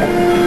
you